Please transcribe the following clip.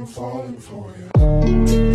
I'm falling for you.